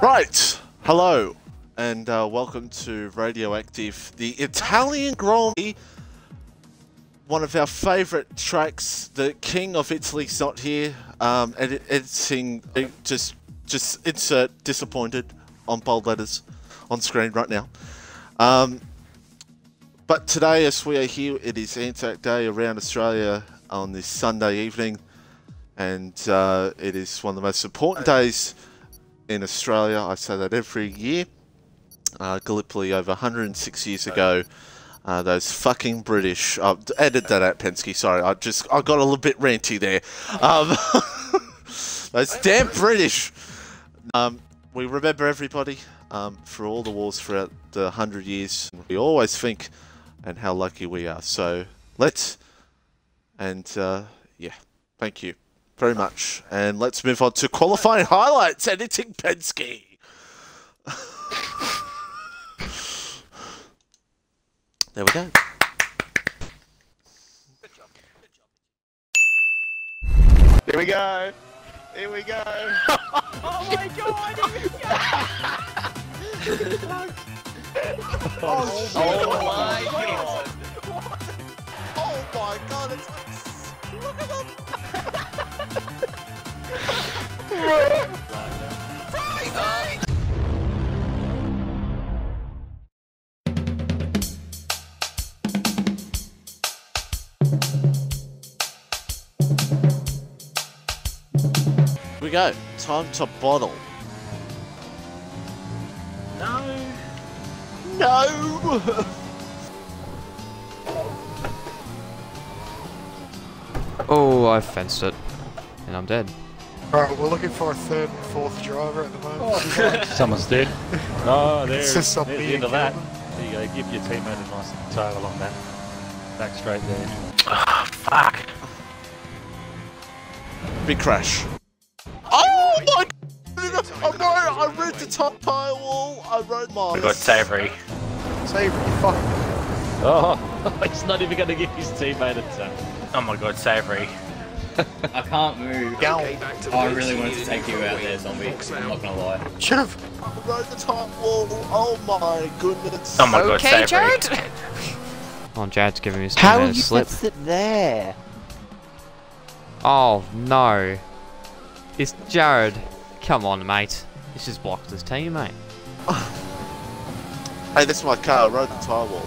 Right, hello, and uh, welcome to Radioactive, the Italian Grand Prix. One of our favourite tracks. The King of Italy's not here. Um, and it, editing, it just just insert disappointed on bold letters on screen right now. Um, but today, as we are here, it is Anzac Day around Australia on this Sunday evening, and uh, it is one of the most important days in Australia. I say that every year. Uh, Gallipoli over 106 years ago. Uh, those fucking British. Uh, edit that out, Penske. Sorry, I just I got a little bit ranty there. Um, those damn British. Um, we remember everybody um, for all the wars throughout the hundred years. We always think, and how lucky we are. So let's and uh, yeah, thank you very much. And let's move on to qualifying highlights. Editing Penske. there we go. Here we go. Here we go. Oh my god! Oh, oh, shit. Oh my god. Oh my god, it's like, look at them. Here we go. Time to bottle. No! No! Oh, I fenced it. And I'm dead. Alright, we're looking for a third and fourth driver at the moment. Oh, Someone's dead. Oh, there. It's just there's the end of that. There you go. Give your teammate a nice tail along that. Back straight there. Ah, fuck! Big crash. Oh my god! Oh, I rode, I rode the top tire wall, I rode Mars. We got Savory. Savory, fuck. Oh, he's not even going to give his teammate a tail. Oh my god, Savory. I can't move. Gow. I really wanted to take you out there, zombie. I'm not gonna lie. Should've. I rode the top wall, oh my goodness. Oh my god, Jared! Oh, Jared's giving me some How a you slip. placed it there? Oh, no. It's Jared. Come on, mate. He's just blocked his teammate. Hey, that's my car, I rode the tire wall.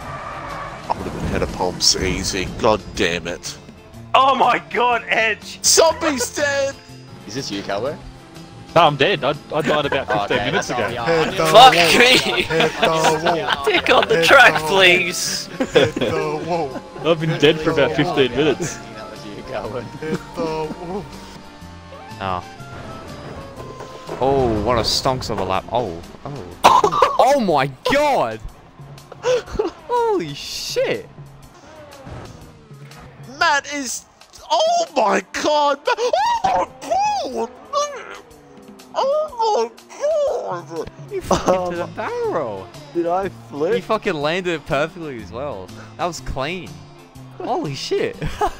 I would have been head of pumps easy, god damn it. Oh my god, Edge! Zombie's dead! Is this you, Calway? No, I'm dead. I, I died about 15 okay, minutes ago. all Head the Fuck wall. me! Head. Dick on the track, please! Hit the wall. I've been dead for about 15 minutes. That was you, Calway. Hit the wall. Oh. Ah. Oh, what a stonks of a lap. Oh, oh. oh my god! Holy shit! Matt is. Oh my god! Oh my god! Oh my god! You fucking to the um, barrel! Did I You flip? fucking landed it perfectly as well. That was clean. Holy shit! that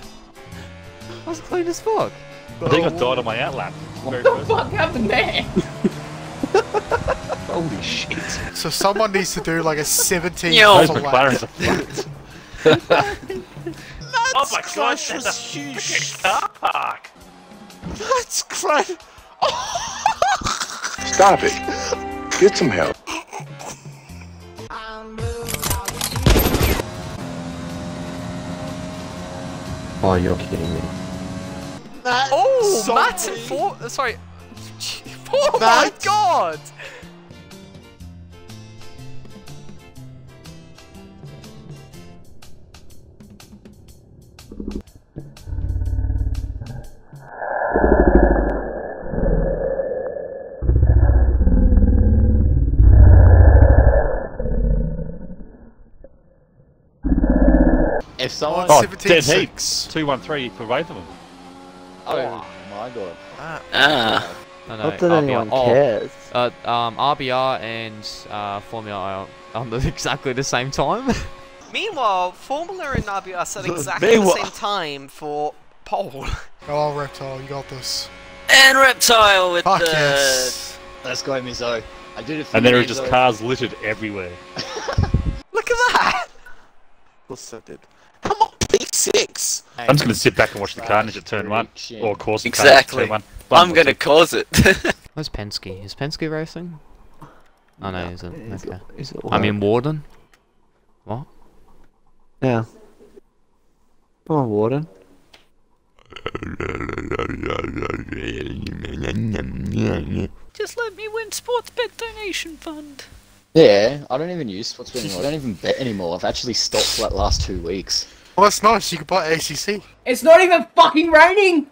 was clean as fuck. I think I died on my outlap. Very What the first fuck happened there? Holy shit. So someone needs to do like a 17 Yo. Those lap. McLarens are fucked. Oh my god, crash there's was a huge. freaking car park! Matt's crash. Stop it. Get some help. Oh, you're kidding me. Matt. Oh, zombie. Matt! Four, sorry. Oh my god! If someone. Oh, 17 dead six. heaps. 213 for both of them. Oh my god. Ah. No, no, Not that RBR. anyone Oh, cares. Uh, um, RBR and uh, Formula are on the exactly the same time. Meanwhile, Formula and RBR are at exactly the same time for pole. Go on, Reptile, you got this. And reptile with Fuck the. yes. Let's go, Mizo. I did it for And there you, are just cars littered everywhere. Look at that! Of course I did. Come on, P6! I'm just going to sit back and watch the carnage at turn one. Or course the Exactly. carnage at turn one. I'm gonna cause it. Where's Penske? Is Penske racing? Oh no, he isn't. Is Okay. is it I mean allowed? Warden. What? Yeah. Come on, Warden. Just let me win sports bet donation fund. Yeah, I don't even use sports betting anymore. I don't even bet anymore. I've actually stopped for like last two weeks. Well, that's nice. You can buy ACC. It's not even fucking raining!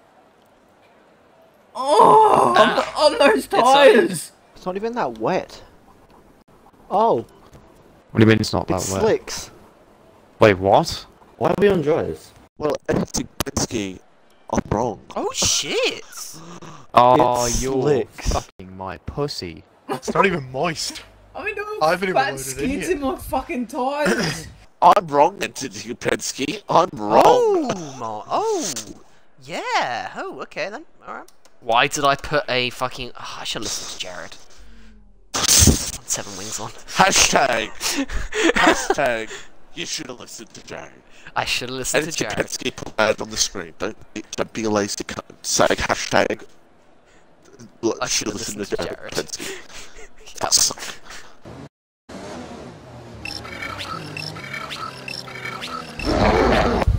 Oh, on, ah. on those tires! It's not even that wet. Oh, What do you mean it's not it that wet? slicks. Wait, what? Why are we on dryers? Well, Anthony Penske, I'm wrong. Oh shit! Oh, It you're slicks. fucking my pussy. It's not even moist. I mean, I haven't even fat loaded in skids yet. in my fucking tires! I'm wrong, Anthony Penske. I'm wrong. Oh my! Oh, yeah. Oh, okay then. All right. Why did I put a fucking? Oh, I should listen to Jared. Seven wings on. Hashtag. Hashtag. You should have listened to Jared. I should have listened to Anthony Jared. Penske put that on the screen. Don't, be- don't be a lazy cunt. Say hashtag. Look, I I should have should've listened to listened to Jared. Jared. Penske. That sucked.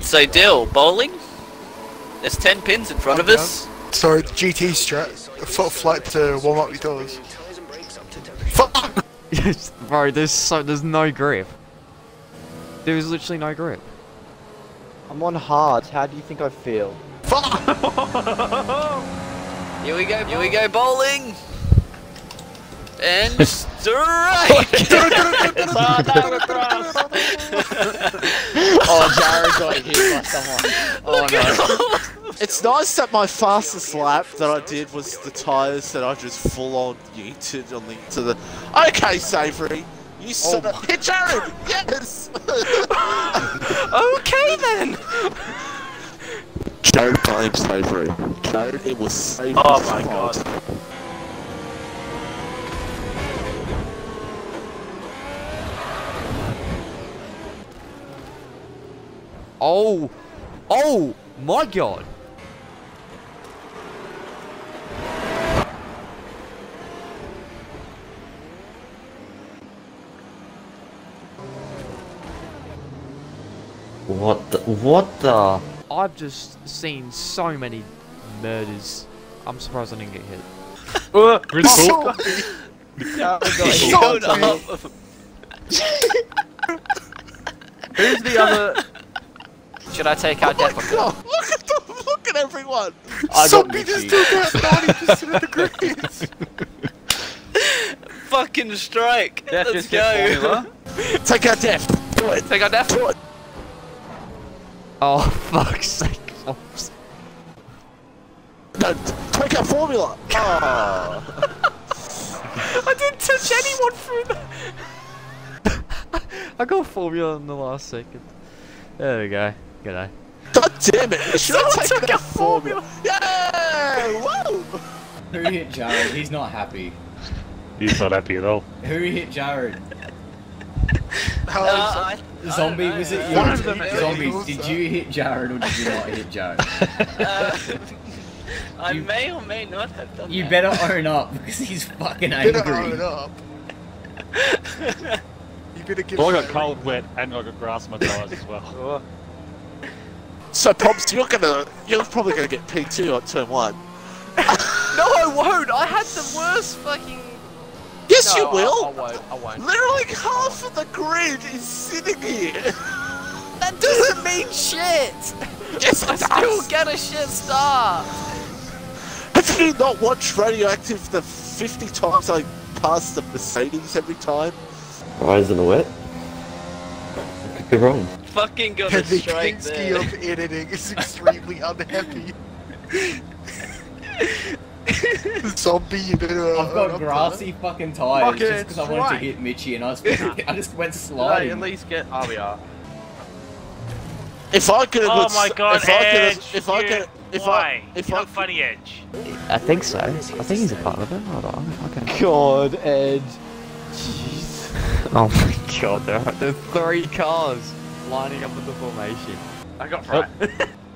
So, Dill, bowling? There's 10 pins in front of us. Sorry, GT strat, foot flight to warm up your doors. Fuck! Yes, bro. There's so there's no grip. There is literally no grip. I'm on hard. How do you think I feel? Here we go, here we go, bowling! And strike! Oh, Jared got hit by someone. Oh no. It's nice that my fastest lap that I did was the tyres that I just full on yeeted on the to the. Okay, Savory, you son of hit Jared. Yes. Okay then. Jared blames Savory. Jared, it was Savory's Oh my fault. God. Oh, oh my god. What the? What the? I've just seen so many murders. I'm surprised I didn't get hit. Really oh, cool. Shut up! Who's the other? Should I take out oh Death? God, look at the, look at everyone. I got Zombie just Mitchie. took out 90% of the greens. Fucking strike! Death Let's go! Take out Def. Do it. Take out Death. Do it. Oh fuck's sake! Oh, No, take a Formula. Oh. I didn't touch anyone through the. I got formula in the last second. There we go. G'day. Eh? God damn it. You should have Someone taken took out out Formula. Yeah. Woo. Who hit Jared? He's not happy. He's not happy at all. Who hit Jared? How Uh, I- Zombie, I was it know. you? One of them Zombie, did you hit Jared or did you not hit Jared? Uh, I You- may or may not have done You that. better own up because he's fucking angry. Better own angry. up. You better give Well, I got cold, ring. wet, and I got grass on my tyres as well. So, Pops, you're gonna, you're probably gonna get P2 on turn one. No, I won't. I had the worst fucking. Yes, No, you will. I, I won't. I won't. Literally half of the grid is sitting here. That doesn't mean shit. Yes, I it still get a shit start. Have you not watched Radioactive the 50 times I pass the Mercedes every time? Eyes in the wet. Could go wrong. Fucking got a And the strike Kinsky there. of editing is extremely unhappy. Zombie, you better. uh, I've own got up to grassy fucking tires Fucking just because I wanted to hit Mitchie and I, was, I just went Did I sliding. at least get RBR? If I could have Oh my God, if I could Edge, have, if I could, If I- Why? if You're I not funny Edge. I think so. I think he's a part of it. Hold on. Okay. God, Ed. Jeez Oh my god, there are, there are three cars lining up with the formation. I got right.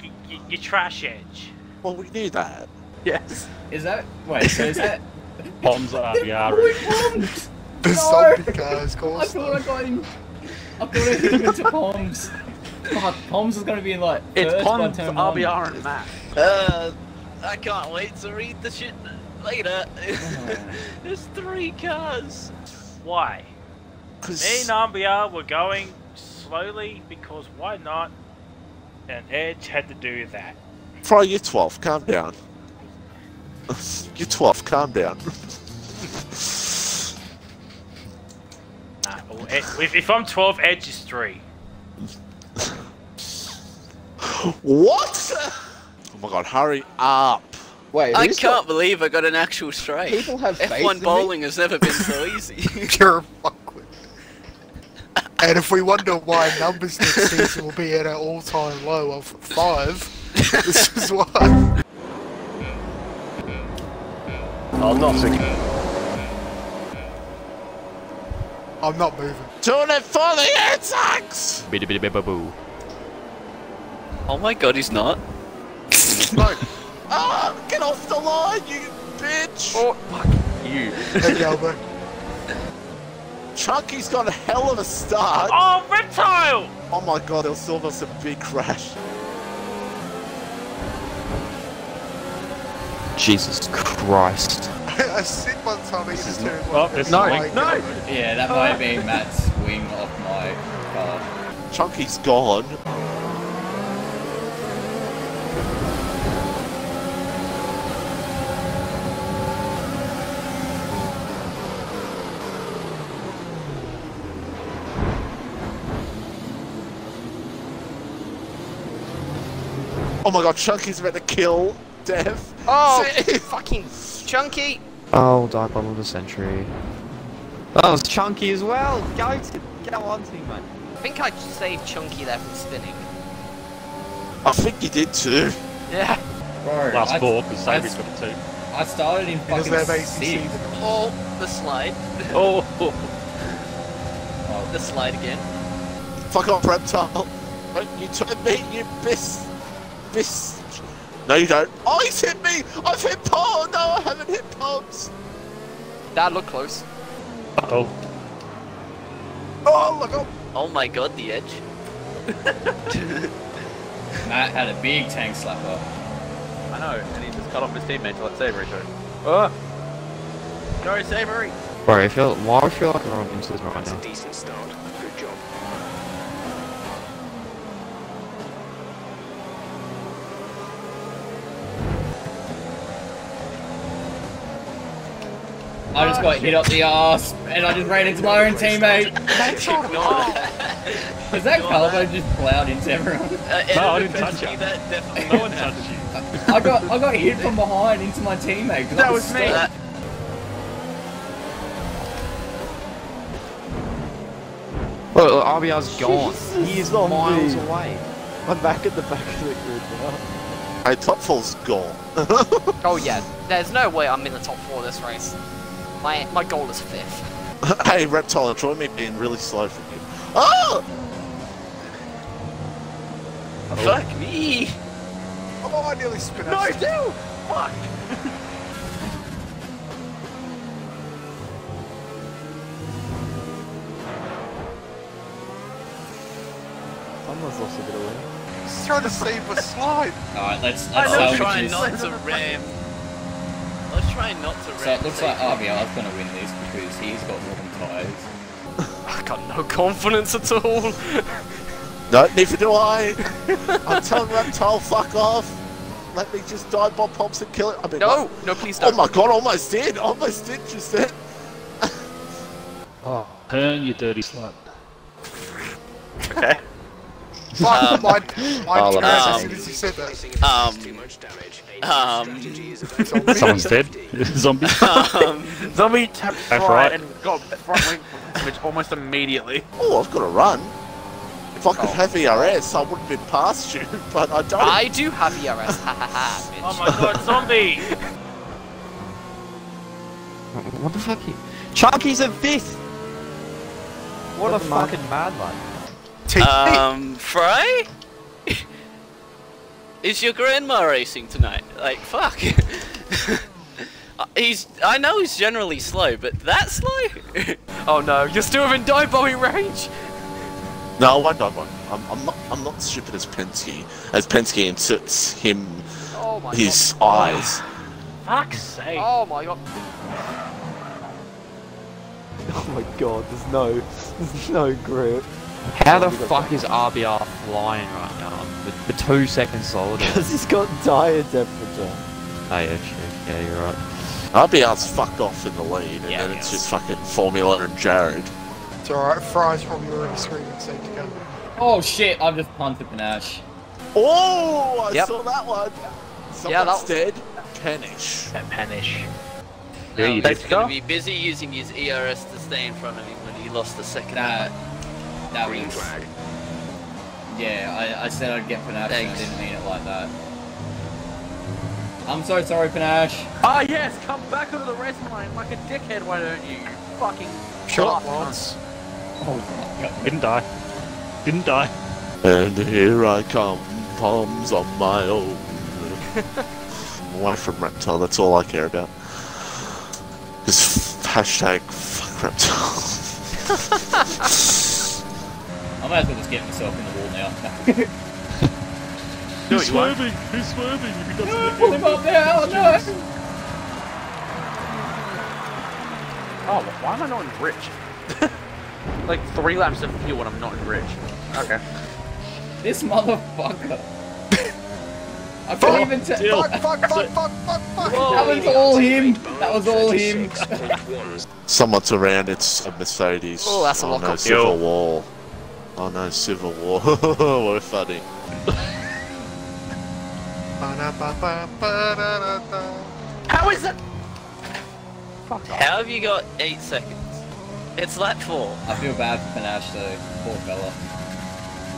you, you, you trash Edge. Well, we knew that. Yes. Is that wait? So is that Bombs are Boy, RBR. bombs! The No! zombie cars, I course. thought I got him. I thought I hit him into Poms. Fuck, Poms is gonna be in like It's first by Pons, turn one. RBR, and Matt. Uh, I can't wait to read the shit later. Oh. There's three cars. Why? Me and RBR were going slowly because why not? And Edge had to do that. Fry, you're 12. Calm down. You're 12. Calm down. Nah, well, if, if I'm 12, Edge is 3. what? Oh my god, hurry up. Wait, I can't got- believe I got an actual strike. People have faith F1 me. bowling has never been so easy. You're a fuckwit. And if we wonder why numbers next season will be at an all-time low of five, this is why. Oh, not thinking. I'm not moving. Doing it for the insects! Biddy biddy biddy boo. oh my god, he's not. no. Ah, get off the line, you bitch! Oh, fuck you. Heavy elbow. Chunky's got a hell of a start. Oh, Reptile! Oh my god, there was almost a big crash. Jesus Christ. I sit one time he just turned Oh, one. there's No, swing. no! Yeah, that might have been Matt's wing off my car. Chunky's gone. Oh my god, Chunky's about to kill Dev. Oh, fucking chunky! Oh, Dark Bubble the Century. Oh, it's Chunky as well! Go to, go on teammate. I think I saved Chunky there from spinning. I think you did too. Yeah. Bro, Last I, four, because I- Sabri's got a two. I started in He doesn't fucking have ACC. sixth. Oh, the slide. Oh, oh. The slide again. Fuck off, reptile. You turn me, you bis. Bis. No, you don't. Oh, he's hit me! I've hit Paul! No, I haven't hit Poms! That looked close. oh. Oh, look up! Oh my god, the edge. Matt had a big tank slapper. I know, and he just cut off his teammate to let Savory show. Oh! Uh. Go, Savory! Bro, I feel, why do I feel like I'm on Inches right now? decent start. I just got hit up the ass, and I just ran into my own teammate. Ignore that. Is that Calvo just plowed into everyone? Uh, No, I didn't touch me, you. That No one touched you. I got I got hit from behind into my teammate. 'cause I That was me. stuck. Well, RBR's gone. He's zombie. miles away. I'm back at the back of the grid now. top Topfall's gone. Oh yeah, there's no way I'm in the top four of this race. My my goal is fifth. hey, Reptile, enjoy me being really slow for you. Ah! Oh! Fuck me. Oh, I nearly spin out. No, out. do! Fuck! Someone's lost a bit of wind. He's trying to save a slide. Alright, let's I let's know, salvage trying this. not to ram. Let's not to. So it looks like Savory. RBR's gonna win this because he's got more than tyres. I got no confidence at all. No, neither do I. I'm telling Reptile, fuck off. Let me just dive bomb pops and kill it. I mean, No, what? no, please don't. Oh my god, almost did. Almost did just then. Oh, turn, you dirty slut. Okay. Fuck, my, my Oh, turn that's as um, soon as he said that. Um, um, Someone's dead. Zombie. um, Zombie tapped That's right right. and got front wing damage almost immediately. Oh, I've got to run. If I could have ERS, I would have been past you, but I don't. I do have ERS. Ha ha ha. Oh my god, zombie! What the fuck? You... Chunky's in fifth. What a fucking mad one. Um, Fry? Is your grandma racing tonight? Like, fuck. Uh, he's. I know he's generally slow, but that slow? Oh no, you're still within dive bombing range. No, I won't. I won't. I'm, I'm not. I'm not stupid as Penske. As Penske inserts him, Oh my his god. eyes. Fuck's sake. Oh my god. Oh my god, there's no, there's no grip. How the fuck is RBR flying right now? With the two seconds solid. Because he's got tire temperature. Oh yeah, true. Yeah, you're right. RBR's fucked off in the lead, and Yeah, then it's just fucking Formula and Jared. It's alright, Fry's probably already screaming safe to go. Oh shit, I've just punted Panache. Oh, I Yep. saw that one. Someone's Yeah, that dead. Penish. That panish. Yeah, Um, he's gonna be busy using his ERS to stay in front of him when he lost the second. That, that Green was... flag. Yeah, I, I said I'd get Panache and I didn't mean it like that. I'm so sorry, Panache. Ah, yes, come back onto the race line like a dickhead, why don't you? You fucking. Shut up, bastard. Lance. Oh, God. Didn't die. Didn't die. And here I come, palms on my own. Away from Reptile, that's all I care about. Just hashtag fuck Reptile. I might as well just get myself in the wall now. Who's swerving? Who's swerving? If he doesn't Pull him up now, oh, no! Oh, why am I not in rich? like three laps of fuel when I'm not in rich. Okay. This motherfucker. I couldn't even tell. Fuck, fuck, fuck, fuck, fuck, fuck! That was all him. That was all him. Someone's around, it's a Mercedes. Oh, that's a oh, lock no, up. Civil War. Oh no, Civil War. We're funny. How is it? How have you got eight seconds? It's lap four. I feel bad for Panache though. Poor fella.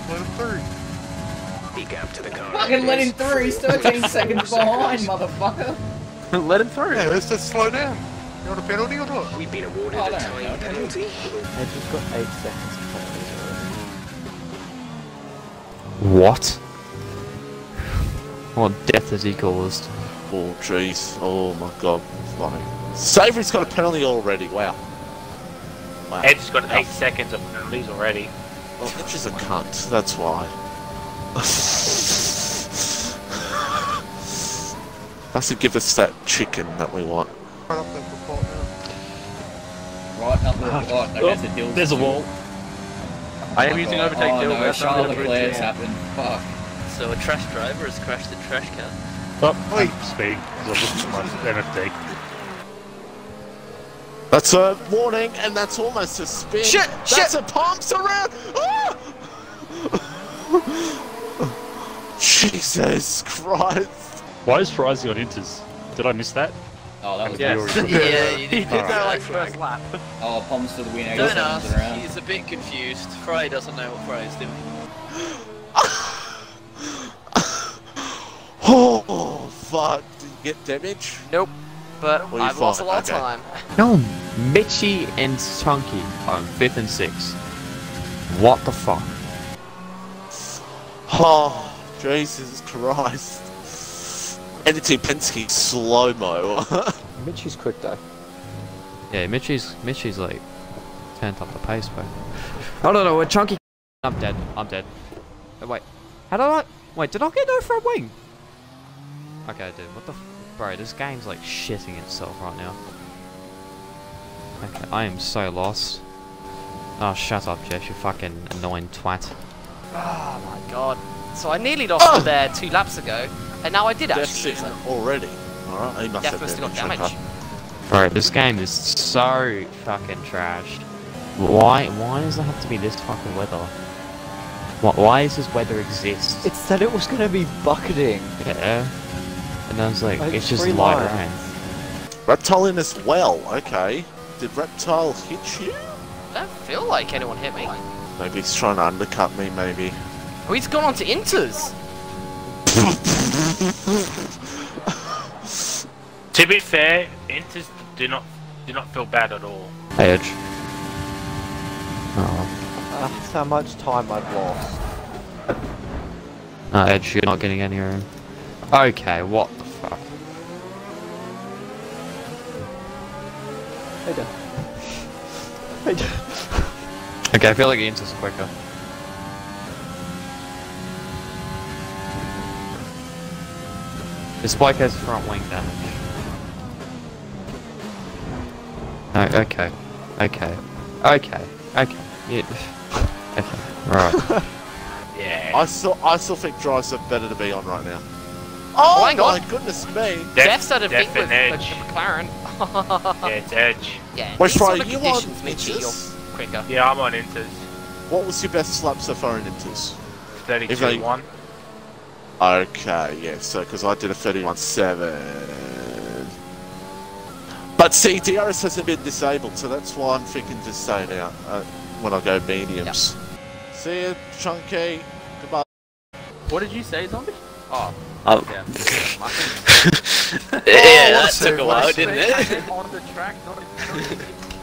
Let him through. He got to the car. Fucking let him through. He's 13 seconds behind, motherfucker. Let him through. Yeah, let's just slow down. You want a penalty or not? We've been awarded Oh, a time no, no. penalty. They've just got eight seconds What? What death has he caused? Oh jeez. Oh my god. Funny. Savory's got a penalty already. Wow. Wow. Ed's got eight seconds of penalties already. Well, Edge is a cunt. That's why. Doesn't give us that chicken that we want. Right up there for Paul now. Right up the. Oh, I guess it deals. There's a wall. I am using overtake Oh deal. no, that's not Charles gonna be Leclerc's true. happened. Fuck. So a trash driver has crashed the trash can. Oh, Wait. I'm I've my NFT. That's a warning, and that's almost a spin. Shit, That's shit. a palms around. Ah! Jesus Christ. Why is Frizzy on inters? Did I miss that? Oh, that was Yes. beautiful. Yeah, you He did. did that like first lap. Oh, Poms to the win. Don't ask. He's a bit confused. Fry doesn't know what Fry is doing. Oh, fuck. Did you get damage? Nope. But well, I've lost a lot okay. of time. No, Mitchy and Chunky are fifth and sixth. What the fuck? Oh, Jesus Christ. Editing Penske slow mo. Mitchy's quick though. Yeah, Mitchy's Mitchy's like turned up the pace, bro. I don't know. What Chunky? I'm dead. I'm dead. Oh, wait, how did I? Wait, did I get no front wing? Okay, dude. What the? F bro, this game's like shitting itself right now. Okay, I am so lost. Oh, shut up, Jeff, you fucking annoying twat. Oh my god. So I nearly lost ah! there two laps ago, and now I did Death actually. sick it. already. Alright, he must Death have must have got damage. damage. Bro, this game is so fucking trashed. Why? Why does it have to be this fucking weather? Why, why does this weather exist? It said it was gonna be bucketing. Yeah. And I was like, Like, it's just three light lines. rain. Reptile in as well, okay. Did Reptile hit you? I don't feel like anyone hit me. Maybe he's trying to undercut me, maybe. Oh, he's gone on to Inters. To be fair, Inters do not do not feel bad at all. Edge. Oh. That's how much time I've lost. No, Edge, you're not getting any room. Okay, what the fuck? Hey there. Hey there. Okay, I feel like Inter's quicker. This bike has front wing damage. No, okay. Okay. Okay. Okay. Yeah. Okay. Right. Yeah. I still, I still think drives are better to be on right now. Oh, Oh my my God. goodness me! Death's had a Def with and the, Edge. the McLaren. Yeah, it's Edge. yeah, Wait, these sort Troy, of you conditions, on you're Inters? quicker. Yeah, I'm on Inters. What was your best lap so far in Inters? 32 they- 1. Okay, yeah, so because I did a 31.7. But see, DRS hasn't been disabled, so that's why I'm thinking to stay now uh, when I go mediums. See ya, Chunky. Goodbye. What did you say, zombie? Oh. Oh. Yeah. yeah, that took a while, didn't it? on the track, not a, not a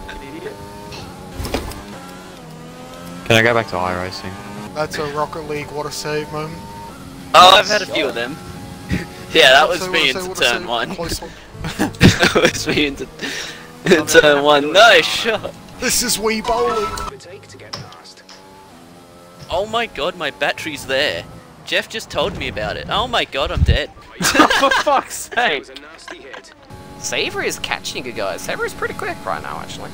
fucking idiot. Can I go back to iRacing? That's a Rocket League what a save moment. Oh, I've had a few of them. yeah, that was save, me what a into save, turn what a one. save. Close one. that was me into turn one. Nice shot. This is Wii Bowling. Oh my god, my battery's there. Jeff just told me about it. Oh my god, I'm dead. For fuck's sake. Savory is catching you guys. Savory's pretty quick right now, actually.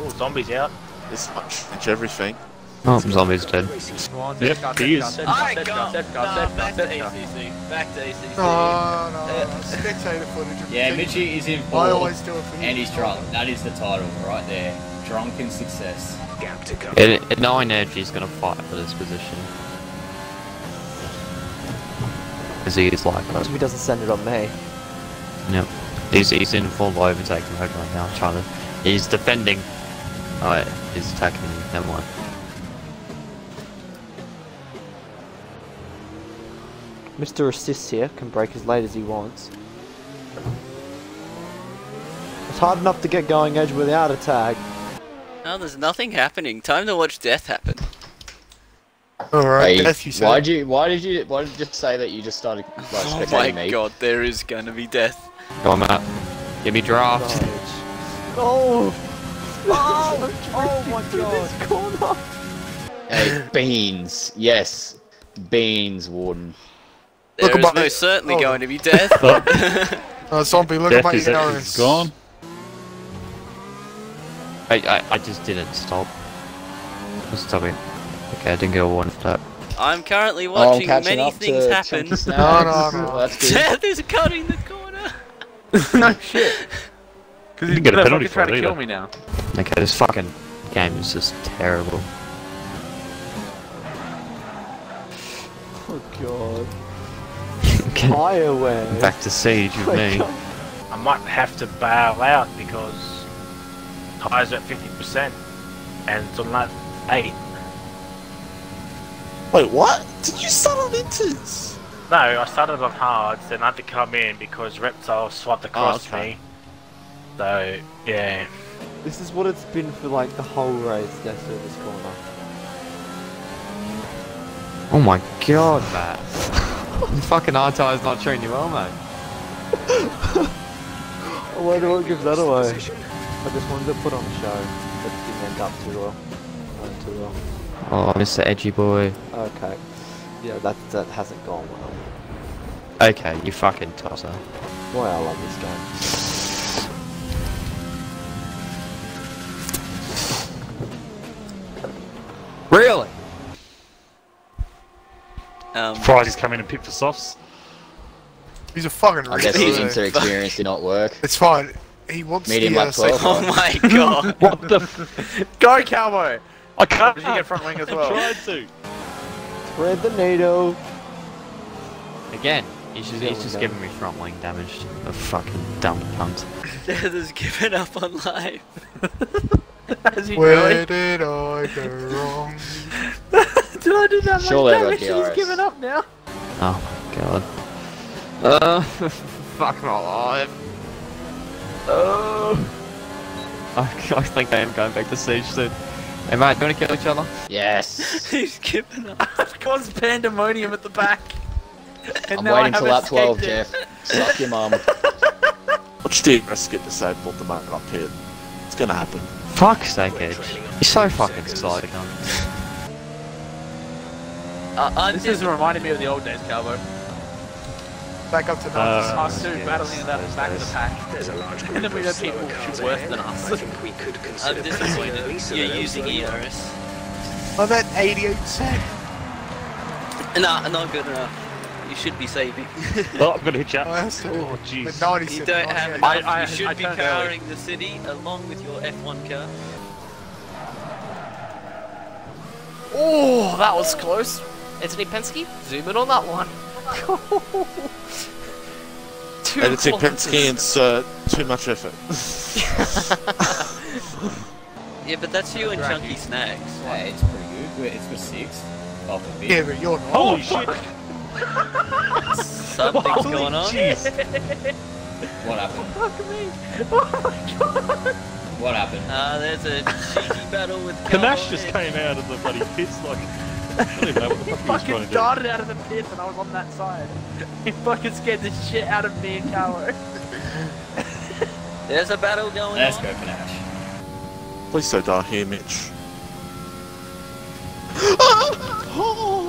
Ooh, zombies out. This much change everything. Oh, zombie's dead. Yep, he is. Alright, go. Nah, back to ACC. Back to ACC. No, no, no. Spectator footage. Yeah, the Mitchy is in I fourth. always do it for. And he's drunk. That is the title right there. Drunken success. Gap At, at 9 Edge, he's gonna fight for this position. Because he is like us. He doesn't send it on me. Yep. He's, he's in full overtake mode right now, trying to. He's defending. Oh, yeah, he's attacking me. Never mind. Mr. Assist here can break as late as he wants. It's hard enough to get going edge without a tag. Oh, there's nothing happening. Time to watch death happen. Alright, Hey, Death, you said. why'd you why did you why did you just say that you just started like Oh my me? god, there is gonna be death. Go on, Matt. Give me draft. Oh! Oh! Oh, oh my god! Hey, beans. Yes. Beans, Warden. There Look is at my- most certainly oh. going to be death. Oh, zombie, look at Death my is, ignorance. is gone. I, I, I just didn't stop. Just stop it. Okay, I didn't get a warning for that. I'm currently Oh, I'm watching many things happen. Chunky No, no, Snacks. no. That's good. Death is cutting the corner. no shit. Because Didn't get a penalty fucking for trying it to kill either. me now. Okay, this fucking game is just terrible. Oh god. Get Highway. back to siege with oh me. I might have to bail out because tyres are at 50% and it's on lap 8. Wait, what? Did you start on Inters? No, I started on hards, then I had to come in because Reptile swapped oh, across oh, okay. me. So, yeah. This is what it's been for like the whole race, death service corner. Oh my god, Matt. fucking R-Tire's not treating you well, mate. Why do I give that away? I just wanted to put on a show, didn't end up too well. Went too well. Oh, Mr. Edgy Boy. Okay. Yeah, that that hasn't gone well. Okay, you fucking tosser. Boy, I love this game. Really? Um, Fries is coming and pick for softs. He's a fucking I guess retard. his inter experience did not work. It's fine. He wants Medium the uh, lap 12. second oh one. my god. What the? F- Go, cowboy! I can't. Did you get front wing as well? I tried to. Thread the needle. Again, he's just, he's just giving me front wing damage. A fucking dumb cunt. Death has given up on life. As you Where did I go wrong? Did I do that much Surely I got damage? He's DRS. given up now. Oh my god. Uh, fuck my life. Oh. I, I think I am going back to siege soon. Hey mate, do you want to kill each other? Yes. He's giving up. I've caused pandemonium at the back. And I'm now waiting have till lap 12, it. Jeff. Suck your mum. Watch DRS get disabled the moment up here. It's gonna happen. Fuck's sake, Edge. You're so fucking slow, gun. Uh, This is reminding me of the old days, Calvo. Back up to Uh. Us two battling it out the back of the pack. And then we had people shoot worse than us. I'm disappointed you're using ERS. I'm at 88%. Nah, not good enough. You should be saving. Oh, I'm gonna hit you. Oh, that's Oh, jeez. You don't have enough. I- I- you should I be turned early. powering the city along with your F1 car. Oh, that was close. Anthony Penske, zoom in on that one. Two Editing kilometers. Penske insert too much effort. Yeah, but that's you and Chunky Snacks. Hey, it's pretty good. Wait, it's for six. Off a bit. Yeah, but you're not. Holy oh, shit! Something's going on. What happened? Fuck me. Oh my god. What happened? Uh, there's a cheeky battle with Panache Calvo just came out of the bloody pits like. I don't even know what the fuck he was fucking trying to do. darted out of the pit and I was on that side. He fucking scared the shit out of me and Calvo. There's a battle going Let's on. go, Panache. Please don't die here, Mitch. oh,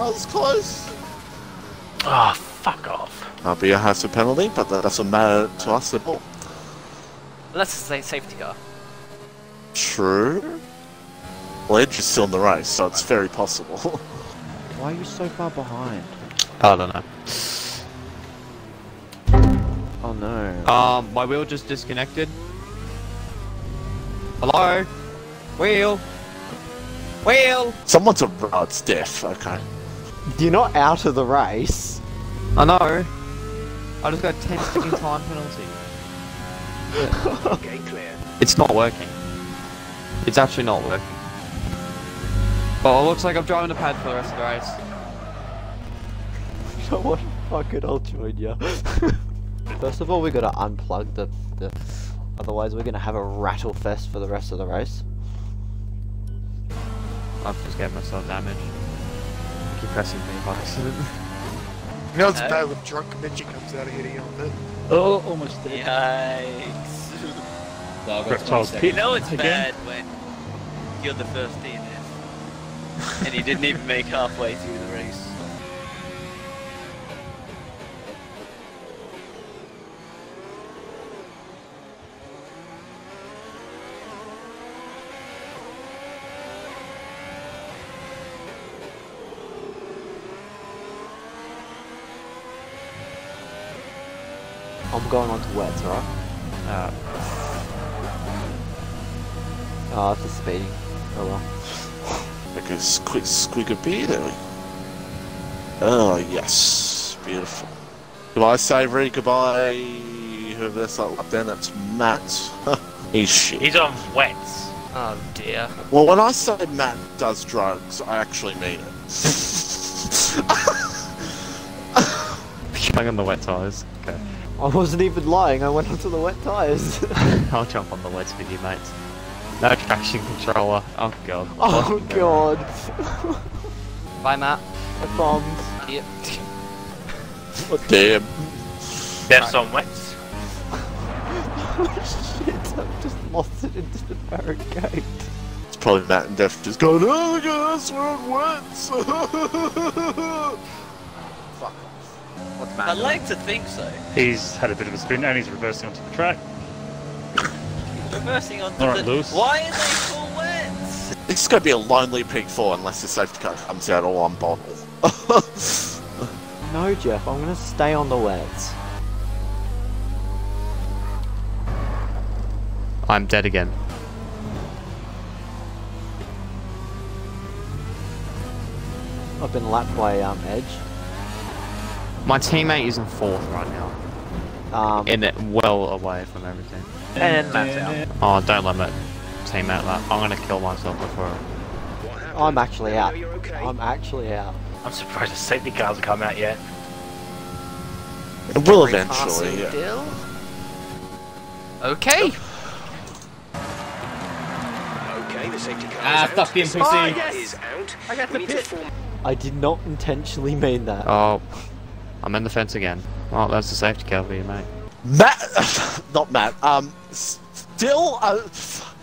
that was close. Oh, fuck off. That'll be a hazard penalty, but that doesn't matter to us at all. Unless it's a safety car. True. Well, Edge is still in the race, so it's very possible. Why are you so far behind? I don't know. Oh no. Um, my wheel just disconnected. Hello? Wheel? Wheel? Someone's a oh, it's deaf. Okay. You're not out of the race. I know. I just got a 10 second time penalty. Yeah. okay, clear. It's not working. It's actually not working. Well, it looks like I'm driving the pad for the rest of the race. You know what? Fuck it, I'll join ya. First of all, we gotta unplug the, the. Otherwise, we're gonna have a rattle fest for the rest of the race. I've just gave myself damage. I keep pressing B by accident. You know it's bad when drunk Mitchie comes out of here to yell at it. Oh, almost dead. Yikes. So I've Reptile's You know it's Again? bad when you're the first DNF and you didn't even make halfway through the race. I'm going on to wets, alright? Uh, Oh, it's just speeding. Oh well. Like a quick squig of beer there. we- Oh yes, beautiful. Goodbye, Savory. Goodbye, whoever that's like up there. That's Matt. He's shit. He's on wets. Oh dear. Well, when I say Matt does drugs, I actually mean it. Hang on the wet tires. Okay. I wasn't even lying, I went onto the wet tyres. I'll jump on the wets with you, mate. No traction controller. Oh god. oh god. Bye, Matt. I bombed. Yep. Damn. There's some wets. oh shit, I've just lost it into the barricade. It's probably Matt and Def just going, oh my god, that's wrong wets. Fuck. What's I'd Matt? like to think so. He's had a bit of a spin and he's reversing onto the track. Reversing onto Alright, the. Lewis. Why are they full wets? This is going to be a lonely P4 unless the safety car comes out all on bottle. No, Jeff, I'm gonna stay on the wets. I'm dead again. I've been lapped by um, Edge. My teammate is in fourth right now. Um, In it, well away from everything. And Matt's out. Oh, don't let Matt teammate like, I'm gonna kill myself before. I'm actually out. I'm actually out. I'm surprised the safety cars have come out yet. It will eventually. Yeah. Dill. Okay. Ah, fuck the NPC. Oh, yes! I got the pit. I did not intentionally mean that. Oh, I'm in the fence again. Oh, that's the safety car for you, mate. Matt, not Matt. Um, still, uh, f-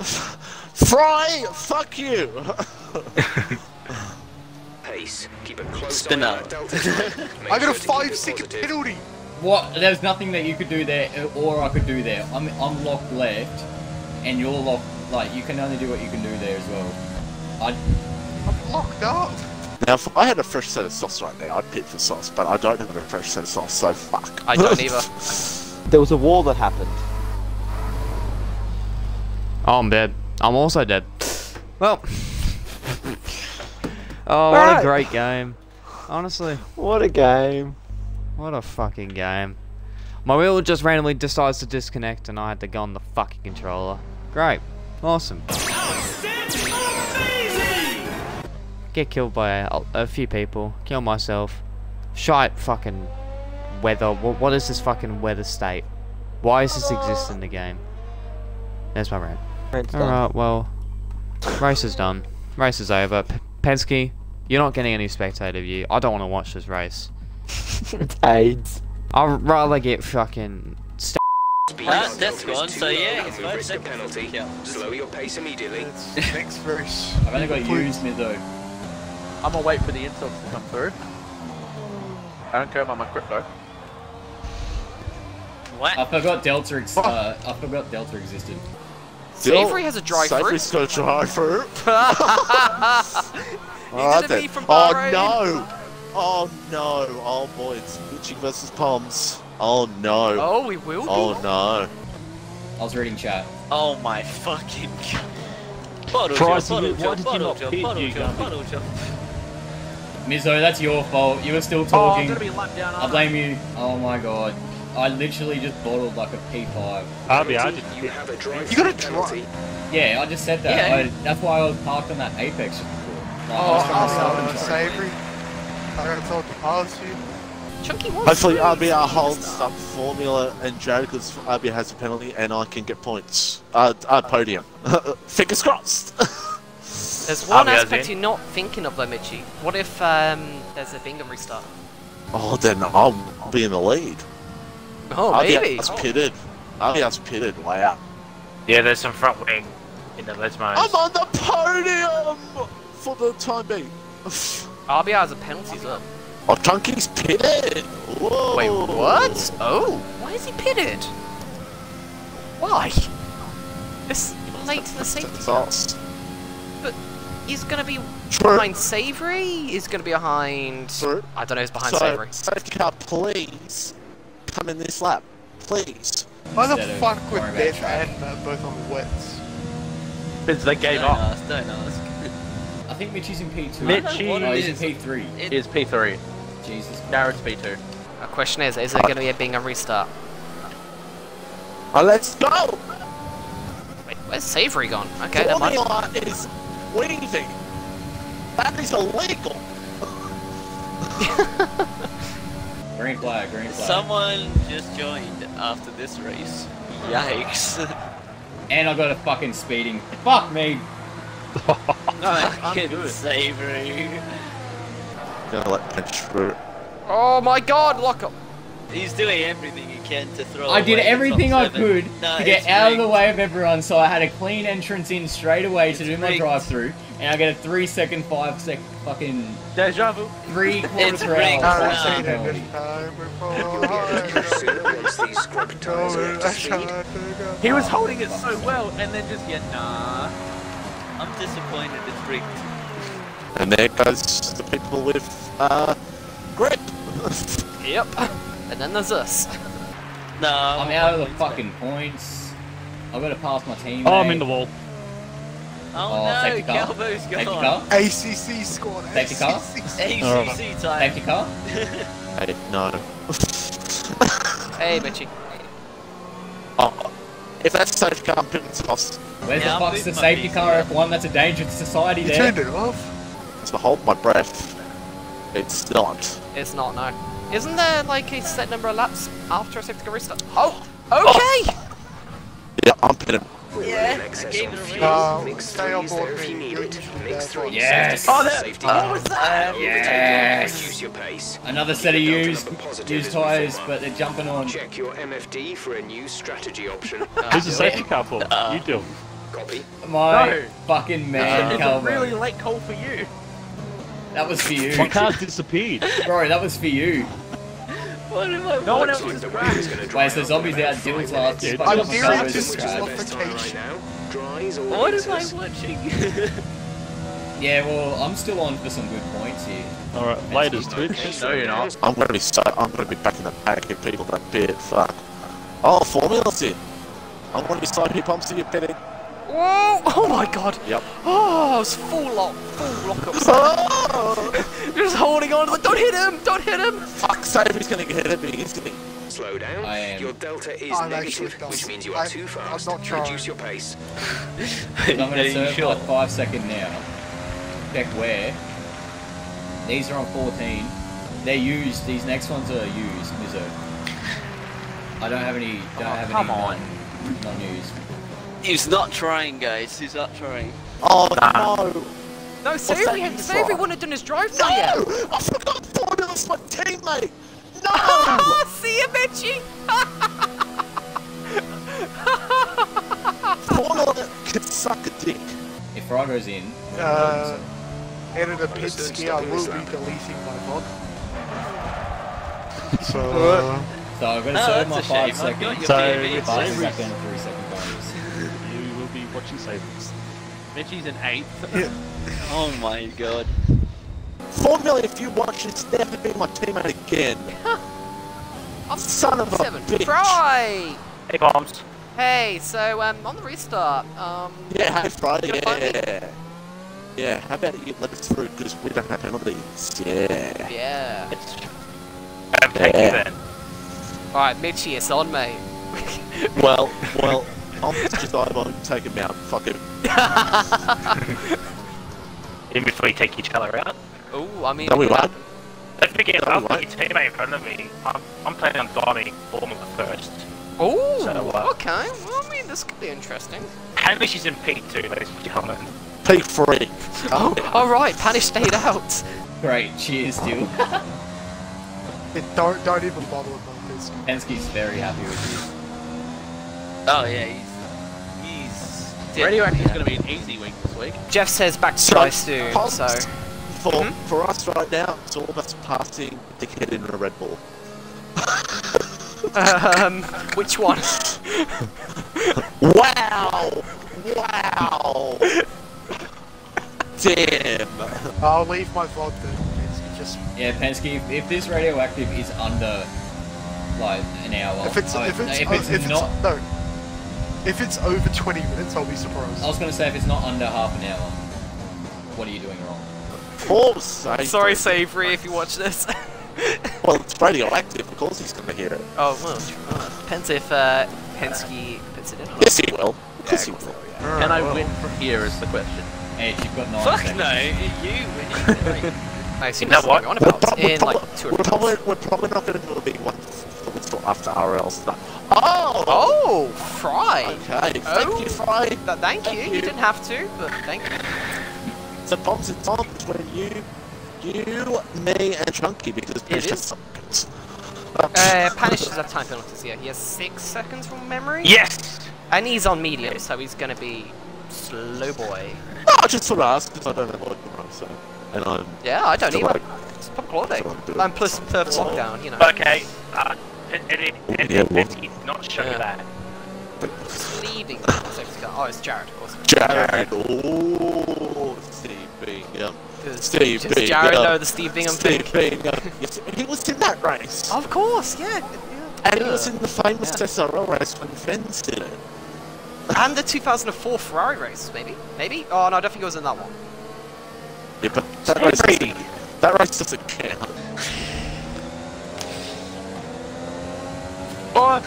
f- Fry, fuck you. Pace. Keep a close Spin eye on out. that delta. Make I got a sure to five it second penalty. What? There's nothing that you could do there, uh, or I could do there. I'm I'm locked left, and you're locked. Like you can only do what you can do there as well. I I'm locked up. Now, if I had a fresh set of sauce right now, I'd pit for sauce, but I don't have a fresh set of sauce, so fuck. I don't either. There was a war that happened. Oh, I'm dead. I'm also dead. Well. oh, what a great game. Honestly, What a game. what a fucking game. My wheel just randomly decides to disconnect and I had to go on the fucking controller. Great. Awesome. Get killed by a, a few people. Kill myself. Shite fucking weather. What, what is this fucking weather state? Why does this exist in the game? There's my rant. Alright, well, race is done. Race is over. P Penske, you're not getting any spectator view. I don't want to watch this race. it's AIDS. I'd rather get fucking. St- Ah, that's gone, so yeah, it's If you five risk a seconds. penalty, Yeah. slow your pace immediately. Next race. I've only got used mid though. I'm gonna wait for the insults to come through. I don't care about my crypto. What? I forgot Delta. Ex- uh, I forgot Delta existed. Still, Savory has a drive-through. Savory's got a drive through. Neither did me from oh no! Oh no! Oh boy, it's Gucci versus Poms. Oh no! Oh, we will. Oh no! I was reading chat. Oh my fucking god. Bottle Christ, job, bottle why job, did you bottle not job, bottle you, job, Gumby? bottle job. Mizzo, that's your fault. You were still Oh, I'm talking. gonna be lapped down. I blame you. Oh my god. I literally just bottled like a P5. RBR didn't You have a drive You gotta penalty. Yeah, I just said that. Yeah. I, that's why I was parked on that Apex just before. Like, I Oh, was trying to stop I'm and try. Savory. I gotta talk to past you. Chunky was. Hopefully smooth. RBR holds up Formula and Jared because RBR has a penalty and I can get points. Uh, uh podium. Fingers crossed. There's one RBR's aspect you're not thinking of though, Mitchie. What if um, there's a Bingham restart? oh, then I'll be in the lead. Oh, maybe. RBR's pitted. RBR's pitted. Wow. Yeah, there's some front wing in the Lesmos. I'm on the podium for the time being. RBR has a penalty as well. Oh, Chunky's pitted. Whoa. Wait, what? Oh, why is he pitted? Why? It's late to the safety car. Sauce. But he's gonna be True. behind Savory. He's gonna be behind. True. I don't know. He's behind so, Savory. safety car, please come in this lap, please. Why the Instead fuck would worrying about Beth and uh, both on the wets? Because they gave Don't up. ask, don't ask. I think Mitchie's in P2. Mitchie no, he's in P3. It- Is P3. Jesus Christ. Garrett's P2. The question is: Is there gonna be a being a restart? Oh, let's go. Wait, where's Savory gone? Okay, never mind. Formula is weaving. That is illegal. Green flag, green flag. Someone just joined after this race. Yikes. And I got a fucking speeding. Fuck me. Fucking savory. Gonna let punch through. Oh my God! Lock up. He's doing everything he can to throw I did everything I could No, to get it's out of the way of everyone, so I had a clean entrance in straight away to It's do my drive through, and I get a three second, five second, fucking Deja vu. three quarters It's rigged. hour. No, five second no. penalty. Time before You'll be able to catch sooner once these scrub tyres are up to speed. He was holding it so well, and then just yeah, nah. I'm disappointed it's rigged. And there goes the people with uh, grip. Yep. And then there's us. No, I'm out of the fucking points. I've got to pass my team. Oh, I'm in the wall. Oh, Oh, no, safety car. Calbo's Safety gone. car. ACC squad. Safety car? ACC. ACC time. Safety car. Hey, no. Hey, Mitchie. Oh, If that's safe car, I'm picking Toss. Where's Yeah, the fuck's the safety car F1? That's a danger to society You there. turned it off. So hold my breath. It's not. It's not, no. Isn't there like a set number of laps after a safety car restart? Oh, okay! Yeah, I'm pitting. Yeah. Uh, stay on board me. You're usually there. Yes! Oh, there. Safety Oh, what's that? Yes! Reduce your pace. Another set of used, used tyres, but they're jumping on. Check your MFD for a new strategy option. Who's the safety car for? you do. Copy. My No. fucking man, it's a really late call for you. That was for you. My car's disappeared. Bro, that was for you. What am I No one else is crashed. Wait, so zombies out Dill's last. Yeah, I'm Just nearly just crashed. Best time right now. Dries or What am I watching? Yeah, well, I'm still on for some good points here. Alright, laters, Twitch. No, you're not. I'm gonna be so. I'm gonna be back in the pack if people don't pit. Fuck. Oh, formula's in. I'm gonna be so heat pumps to you pitting. Whoa! Oh my god! Yep. Oh, I was full lock, full lock up. Oh, Just holding on to the. Don't hit him! Don't hit him! fuck sake, he's gonna get hit at me, isn't he? Slow down. I am. Your delta is I'm negative, which means you are I- too I'm fast. not trying. Reduce your pace. I'm gonna Are you serve sure? like five second now. Check where. These are on 14. They're used. These next ones are used. Mizzo. I don't have any. Don't Oh, have come any. on. Non used. He's not trying, guys. He's not trying. Oh no! No, Savory, that had, you Savory try? wouldn't have done his drive No! through yet. I forgot formula's my teammate. No! See you, Mitchie! Formula can suck a dick. If Frago's in. Uh, editor Understood, Penske, I will be deleting my VOD. So, uh, So I'm gonna Oh, serve my five shame. I've got seconds. So, your Five Savory's- second, three second bonus. You will be watching Sabres. Mitchie's in eighth. Oh my god. Formula, if you watch, it's never be my teammate again. I'm Son of a seven. bitch. Right! Hey, Poms. Hey, so, um, on the restart, um... Yeah, hey Friday, You're yeah. Yeah, how about you let us through, because we don't have penalties. Yeah. Yeah. Thank Yeah. you then. Alright, Mitchie, it's on, mate. Well, well, I'll just dive on and take him out. Fuck him. Even before you take each other out. Ooh, I mean... No, we it won't. happened. Don't forget, I've got your teammate in front of me. I'm, I'm planning on doming Formula first. Ooh, So, uh, okay. Well, I mean, this could be interesting. Hamish is in P2, ladies and gentlemen. P3. Oh, alright, Panash stayed out. Great, cheers, Dill. it, don't, don't even bother with my Penske. Penske's very happy with you. Oh yeah, he's he's Radioactive's Yeah. going to be an easy week this week. Jeff says back to So, try soon, Pulse, so... For, for us right now, it's all about passing the kid in a Red Bull. Um, which one? Wow! Wow! Damn! I'll leave my VOD then, just... Yeah, Penske, if, if this radioactive is under like an hour, If it's, oh, if no, it's, if it's if not, it's, no. If it's over 20 minutes, I'll be surprised. I was gonna say if it's not under half an hour, what are you doing wrong? For sake. Sorry, Savory, if you watch this. Well, it's radioactive, of course he's gonna hear it. oh, well, uh, depends if uh, Penske puts it in. Yes, he will. Of course he will. Can I win from here is the question. Hey, you've got nine Fuck seconds. no, you winning. I assume You know what what? you're on We're, we're, like two or we're, probably, we're probably not gonna do a big one until after RL stuff. Oh! Oh, Fry. Okay, thank Oh. you, Fry. Th- thank you. You you. didn't have to, but thank you. So Poms it's on between you, you, me, and Chunky because Pish is. has bits. Uh, Panash does have time penalties here. He has six seconds from memory. Yes! And he's on medium, so he's gonna be slow boy. No, I just sort of asked because I don't have a tomorrow, so and I'm Yeah, I don't still either. like, It's public holiday. still doing And plus perfect lockdown, you know. Okay, uh, and, and, and, and, Yeah, well- Penske not show Yeah. that. Leading the safety car. Oh, it's Jared, of course. Jared. Oh, Steve Bingham. Does- Steve does Bingham. Jared know the Steve Bingham Steve thing? Bingham. Yes, he was in that race. Of course, yeah. And he was in the famous Yeah. SRL race when Fens did it. And the 2004 Ferrari race, maybe? Maybe? Oh, no, I don't think he was in that one. Yeah, but that race, doesn't, that race doesn't count. What?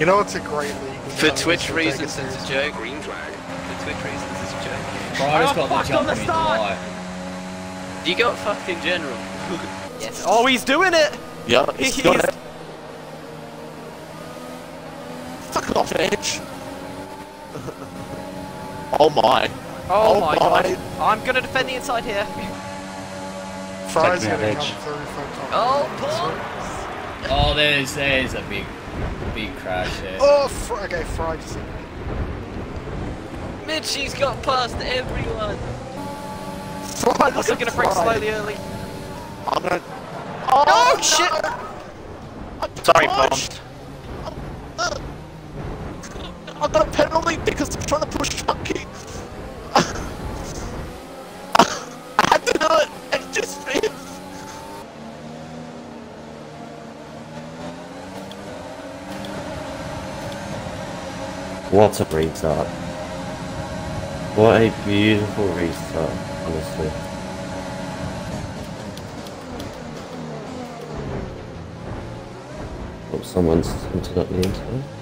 You know it's a great league. For none of us Twitch will take it reasons, it's a joke. Green flag. For Twitch reasons, it's a joke. Ryder's got the jump on his lie. You got fucked in general. Yes. Oh, he's doing it! Yeah, it's He's- got it. Fuck off, Edge. oh my. Oh, Oh my my. god. I'm gonna defend the inside here. Fry's gonna come Edge. through from top. Oh, Oh, there's there's a big, big crash there. Oh, Fry, okay, Fry just hit me. Mitchie's got past everyone. Right, Also gonna brake slowly early. I'm gonna. Oh, shit! Sorry, oh, Push. I got a penalty because I'm trying to push Chunky. I just. What a restart. What a beautiful restart, honestly. Hope someone's entered the internet.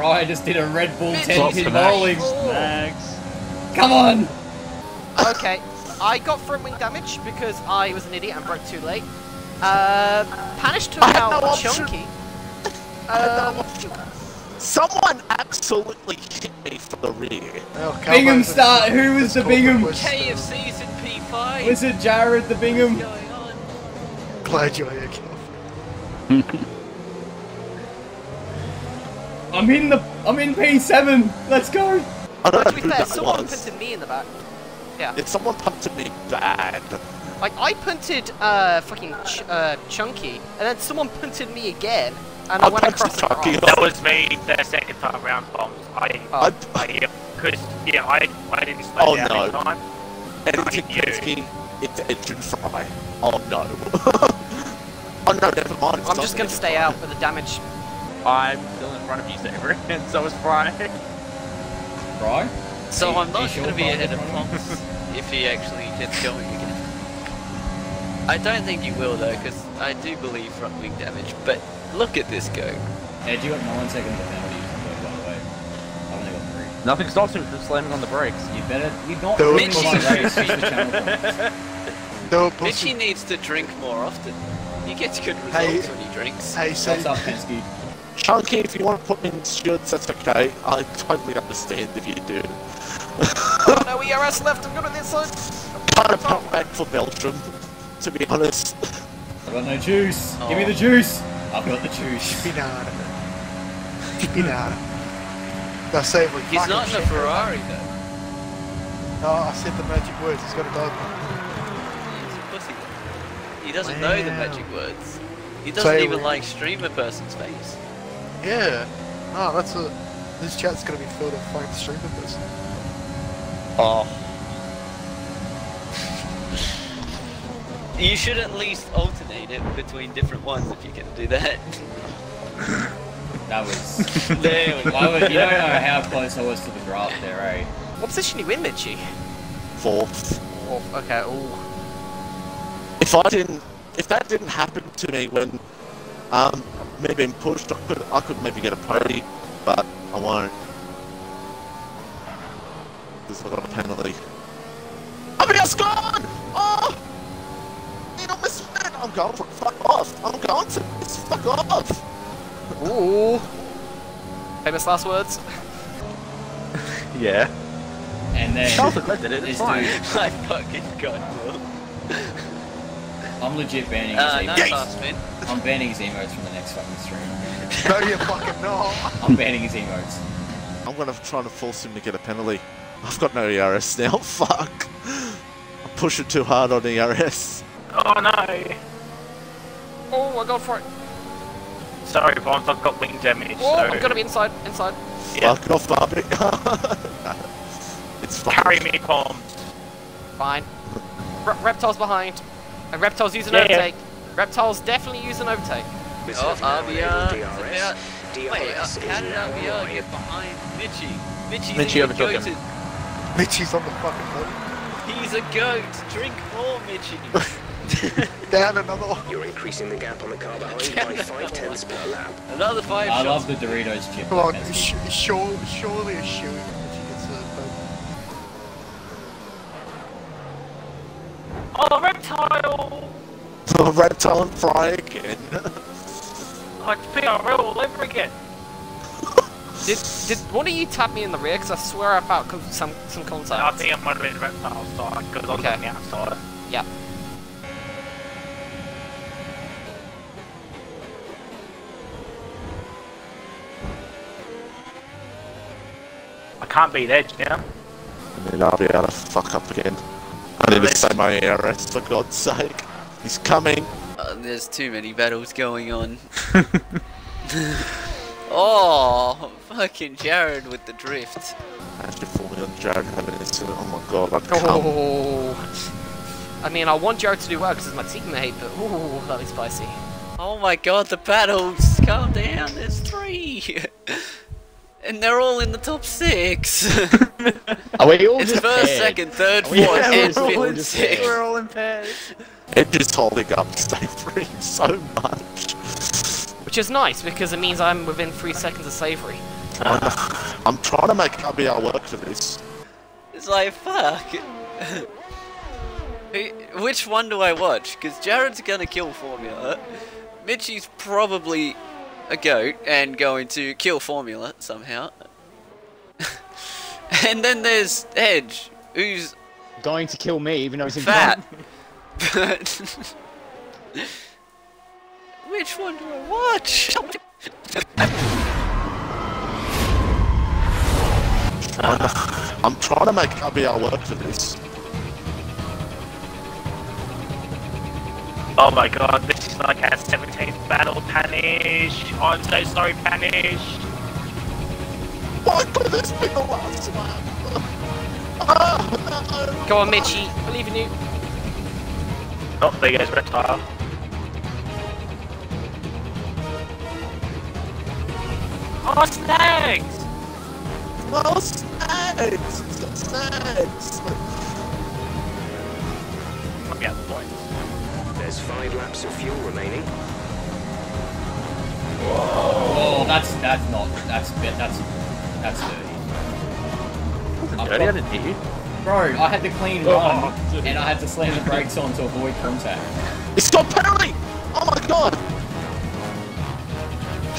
Ryan just did a Red Bull Mitch, 10 pin Mitch. bowling. Mags. Come on! Okay, I got front wing damage because I was an idiot and broke too late. Uh, Panash took out no. Chunky. Um, Someone absolutely hit me from the rear. Oh, Bingham start. Who was the Bingham? Push. KFC's in P5. Was it Jared the Bingham? What's going on? Glad you're here, Calv. I'm in the. I'm in P7. Let's go. I don't to know be who fair, that someone was. punted me in the back. Yeah. If someone punted me bad. Like, I punted, uh, fucking ch uh, Chunky, and then someone punted me again, and I, I went across the Chunky. That was me the second time round Poms. I. Oh. I, yeah, because yeah, I I didn't slow Oh, down no. in time. Editing you. Penske, it's engine fry. Oh no. oh no, never mind. I'm just gonna stay out for the damage. I'm still in front of you, Saber, and so is Fry. Right? So Are I'm not sure going to be ahead of in front Ponce if he actually gets going again. I don't think he will though, because I do believe front wing damage. But look at this go. Ed, you got 9 seconds of penalty, by the way. I've only got 3. Nothing stops him from slamming on the brakes. You better. You're not Don't ruining my push race. Use the channel points. No, Mitchie needs to drink more often. He gets good results Hey. when he drinks. Hey, so What's up, Penske? Chunky, if you want to put me in stewards, that's okay. I totally understand if you do. no ERS left, I'm going to this side. kind of pump back for Belgium, to be honest. I've got no juice. Give me Oh. the juice. I've got the juice. Spinata. Spinata. That's savory. He's not in a. Ferrari though. No, I said the magic words. He's got to go. He's a pussy. He doesn't know the magic words. He doesn't Say even like stream a person's face. Yeah. No, that's a. This chat's gonna be filled with fine stream members. Oh. You should at least alternate it between different ones if you can do that. That was. there we go. I was- you don't know how close I was to the drop there, right? What position you in, Mitchie? Fourth. Oh, okay, ooh. If I didn't, if that didn't happen to me when um, me being pushed, I could, I could maybe get a podium, but I won't. Because I got a penalty. ABS gone! Oh! Need on Miss man! I'm going for fuck off! I'm going to this fuck off! Ooh. Famous last words. Yeah. And then. Charles did it, this it's fine. I fucking got Will. I'm legit banning his Uh, no emotes. pass, man. I'm banning his emotes from the next fucking stream. No, you fucking not. I'm banning his emotes. I'm gonna try to force him to get a penalty. I've got no ERS now, fuck! I'm pushing too hard on ERS. Oh no! Oh, I got for it. Sorry, Poms, I've got wing damage. Oh, so... I'm gonna be inside, inside. Fuck off, Barbie. it's fine. Carry me, Poms. Fine. Re reptile's behind. And Reptile's using Yeah, yeah. overtake. Reptile's definitely using an overtake. Oh, RBR. is about- Wait, uh, how did RBR get behind Mitchie? Mitchie's Mitchie overtook him. goated. Mitchie's on the fucking boat. He's a goat. Drink more, Mitchie. Down another one. You're increasing the gap on the car behind by five tenths per lap. Another five I shots. love the Doritos chip. Come on, sh- sure, surely a shoe Oh, reptile! The Reptile and fry again. Oh, it's PRL all over again. Did did one of you tap me in the rear? Because I swear I felt co- some some contact. I think I might have been reptile side because I was Okay. on the outside. Yeah. I can't beat Edge now. And then I'll be able to fuck up again. I need to say my ERS for God's sake. He's coming. Uh, there's too many battles going on. oh, fucking Jared with the drift. Actually falling on Jared having an incident. Oh my god, I'd come. Oh. I mean, I want Jared to do well because he's my teammate, but ooh, that'd be spicy. Oh my god, the battles! Calm down, there's three! and they're all in the top six! Are we all it's just first, paired? second, third, fourth, yeah, and we're all fifth, and just sixth. paired. all in pairs. Edge is holding up Stay Free so much. Which is nice because it means I'm within three seconds of Savory. I'm trying to make RBR work for this. It's like, fuck. Which one do I watch? Because Jared's gonna kill Formula. Mitchie's probably a goat and going to kill Formula somehow. and then there's Edge, who's Going to kill me, even though he's in fat. front. But which one do I watch? I'm trying to make RBR work for this. Oh my god, this is like our 17th battle, Panash! Oh, I'm so sorry, Panash! Why could this be the last ah, one? Go on, Mitchie. Believe in you. Oh, there goes Reptile. Oh, snags! Oh, snags! It's got snags! Might be out the points. There's five laps of fuel remaining. Oh, that's that's not that's bit that's that's dirty. I've Dirty, I didn't hear you. Bro, I had to clean Oh, run dude. and I had to slam the brakes on to avoid contact. It's got penalty! Oh my god!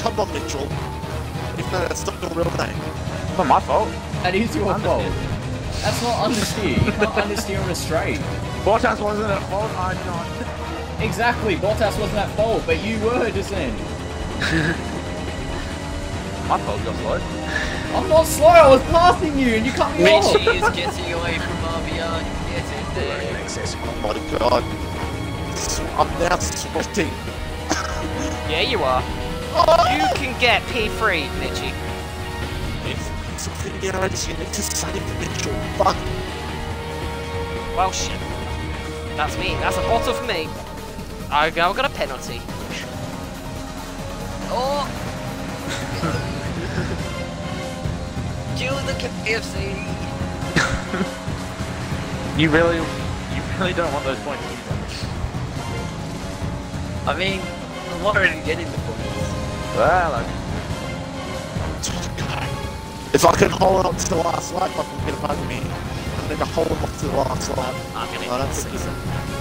Come on, Mitchell. If no, that's not your real name. It's not my fault. That is your fault. That's not understeer. You can't understeer on a straight. Bottas wasn't at fault, I'm not. Exactly, Bottas wasn't at fault, but you were just then. My fault, you're slow. I'm not slow, I was passing you and you cut me off. Mitchie is getting away from RBR. Get in there. Oh my god. I'm now sweating. Yeah, you are. Oh! You can get P3, Mitchie. If it's a video, you need to save Mitchell. Fuck. Well, shit. That's me. That's a bottle for me. I I got a penalty. Oh! Kill the KFC! You really, you really don't want those points. I mean, I'm already getting the points. Well, I If I can hold on to the last lap, I can get above me. I'm gonna hold on to the last lap. I'm gonna I don't season.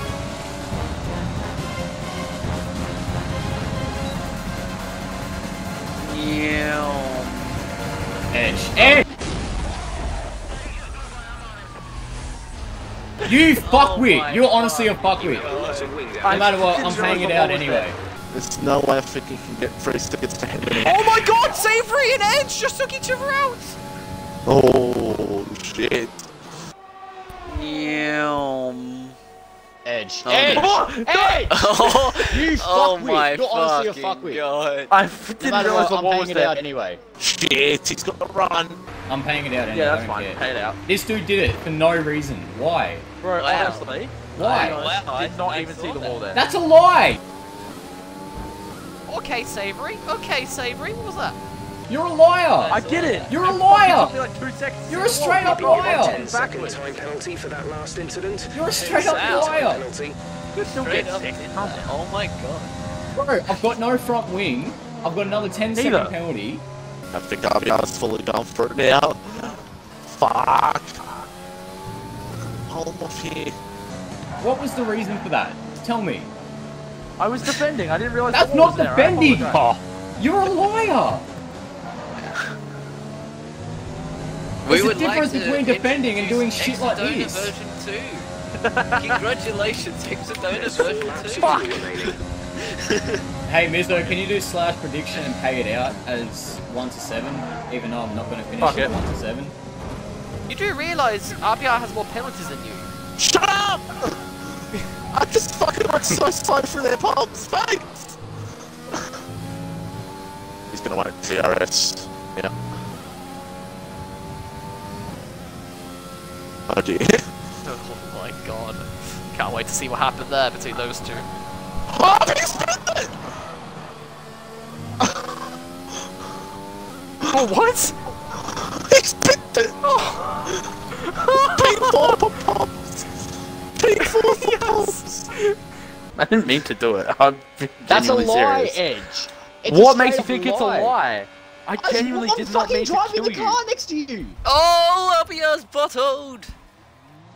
Yeah. Edge. Edge! You fuckwit! You're honestly a fuckwit. No matter what, I'm paying it out anyway. There's no way I think you can get free tickets to Henry. Oh my god, Savory and Edge just took each other out! Oh shit. Yeah. Edge. Oh, Edge! no. Edge! Oh, you oh fuckwit. my You're honestly a fucking fuckwit. god. I No didn't matter realise what, the I'm wall paying was it there. out anyway. Shit, he's got to run. I'm paying it out anyway. Yeah, that's don't fine. care. Pay it out. This dude did it for no reason. Why? Bro, Wow. honestly, Why? I Wow, I- did not I even see the that. wall there. That's a lie. Okay, Savory. Okay, Savory. What was that? You're a liar. I get it. You're a It fucking liar. took me like two seconds to You're a straight up Got it liar. right 10 second backwards. time penalty for that last incident. You're a straight up Wow. liar. Penalty. You still get up six. did Come that. on. Oh my god. Bro, I've got no front wing. I've got another 10 second Neither. penalty. I think RBR's fully gone for it now. Fuck. Hold off here. What was the reason for that? Tell me. I was defending. I didn't realize That's the not was there. I defending. Oh. You're a liar. There's a would difference like between defending and doing shit like this. version 2. Congratulations, Exodona version 2. Hey Mizzo, can you do slash prediction and pay it out as 1 to 7? Even though I'm not going to finish Fuck it it. 1 to 7. You do realise RBR has more penalties than you. Shut up! I just fucking went so slow through their palms. Thanks! He's gonna want DRS. Yeah. Oh dear. Oh my god. Can't wait to see what happened there between those two. Oh, he spent it! Oh, what? He spent it! P4 for pops! P4 for pops! I didn't mean to do it. I'm That's a lie, serious. Edge. It's What makes you think up it's a lie? I I- genuinely I'm did not mean to driving kill the you. car next to you. Oh, RBR's bottled!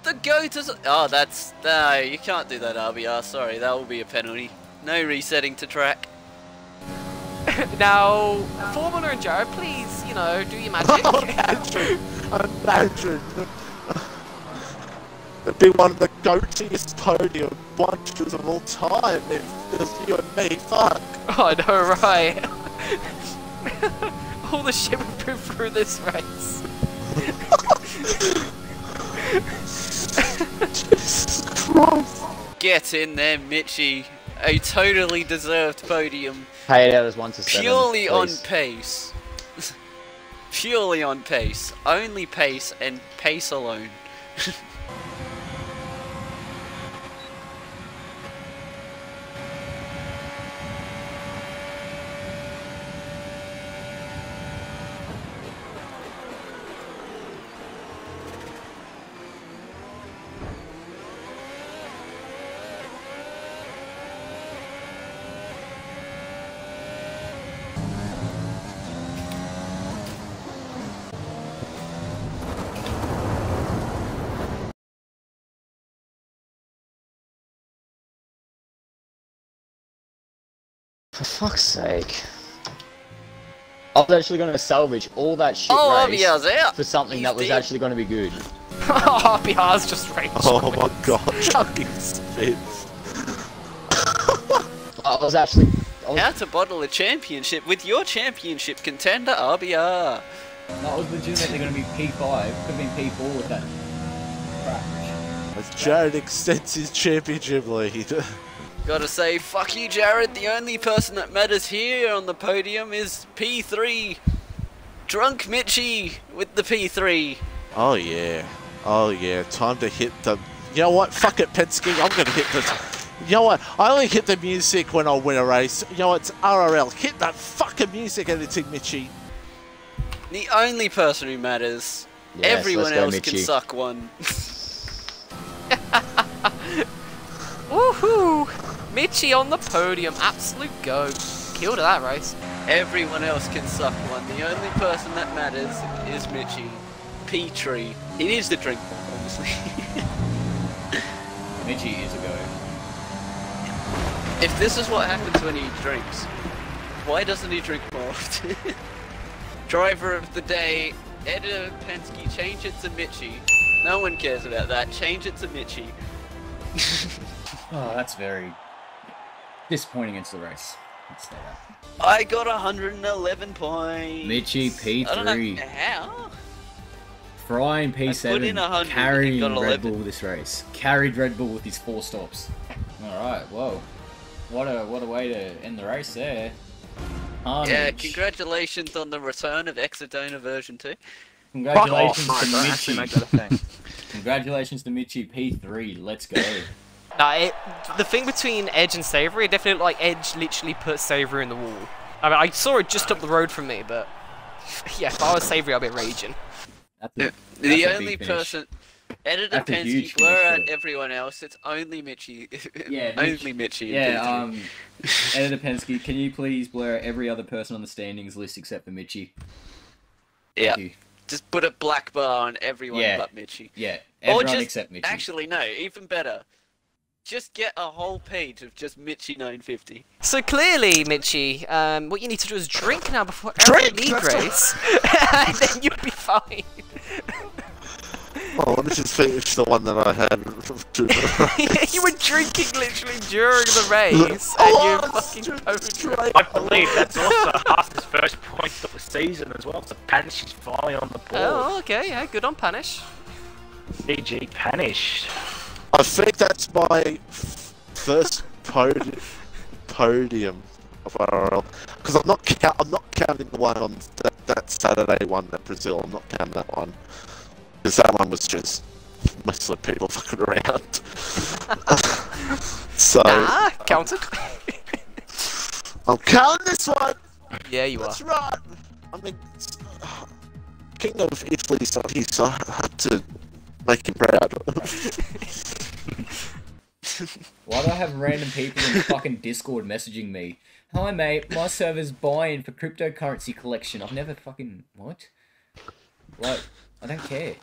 The goat is. Oh, that's. No, you can't do that, RBR. Sorry, that will be a penalty. No resetting to track. now, Formula and Jared, please, you know, do your magic. Imagine! Imagine! It'd be one of the goatiest podium bunches of all time if it was you and me. Fuck! oh, I know, right? All the shit we've through this race. Get in there, Mitchie. A totally deserved podium. Pay it out as 1 to 7. Purely on pace. Purely on pace. Only pace and pace alone. For fuck's sake. I was actually going to salvage all that shit Oh, race RBR's out. for something He's that was dead. actually going to be good. oh, RBR's just rage. Oh my god, chucking spits. I was actually. I was, How to bottle a championship with your championship contender, RBR. That was legitimately going to be P5. Could have been P4 with that crash. As Jared extends his championship lead. Gotta say, fuck you, Jared. The only person that matters here on the podium is P3. Drunk Mitchie with the P3. Oh yeah. Oh yeah. Time to hit the. You know what? Fuck it, Penske. I'm gonna hit the. You know what? I only hit the music when I win a race. You know what? It's RRL. Hit that fucking music editing, Mitchie. The only person who matters. Yes, Everyone let's go, else Mitchie. can suck one. Woohoo! Mitchie on the podium, absolute go. Killed that race. Everyone else can suck one. The only person that matters is Mitchie. P3. It is the drink bomb, obviously. Mitchie is a go. if this is what happens when he drinks, why doesn't he drink more often? Driver of the day, editor Penske, change it to Mitchie. No one cares about that. Change it to Mitchie. Oh, that's very disappointing against the race. Let's say that. I got 111 points. Mitchie I don't know P3. how. Fry and in P7 a carrying you Red 11. Bull this race. Carried Red Bull with his four stops. Alright, whoa. What a what a way to end the race there. Yeah, congratulations on the return of Exodona version 2. Congratulations Fuck off, to Mike, Mitchie. make that a thing. Congratulations to Mitchie P3. Let's go. Nah, it, the thing between Edge and Savory, it definitely looked like Edge literally put Savory in the wall. I mean, I saw it just up the road from me, but yeah, if I was Savory, I'd be raging. That's the a only big finish. person. Editor That's a huge Penske, blur out though. everyone else. It's only Mitchie. Yeah, only Mitchie. Yeah, P3. um, Editor Penske, can you please blur every other person on the standings list except for Mitchie? Yeah. Just put a black bar on everyone Yeah. but Mitchie. Yeah, Or everyone just, except Mitchie. Actually, no, even better. Just get a whole page of just Mitchie 950. So clearly, Mitchie, um, what you need to do is drink now before every league race, and then you'll be fine. Oh, let me just finish the one that I had. you were drinking literally during the race, and you fucking overdrank. I believe that's also half his first points of the season as well. So Panash is finally on the board. Oh, okay, yeah, good on Panash. DG Panash. I think that's my f- first pod- podium of RRL because I'm not count- I'm not counting the one on that, that Saturday one that Brazil. I'm not counting that one because that one was just mostly people fucking around. so Nah, counted. I'm counting this one. Yeah, you That's are. That's right. I mean, King of Italy, not here, so I had to make him proud. Why do I have random people in fucking Discord messaging me? Hi mate, my server's buying for cryptocurrency collection. I've never fucking what? Like, I don't care.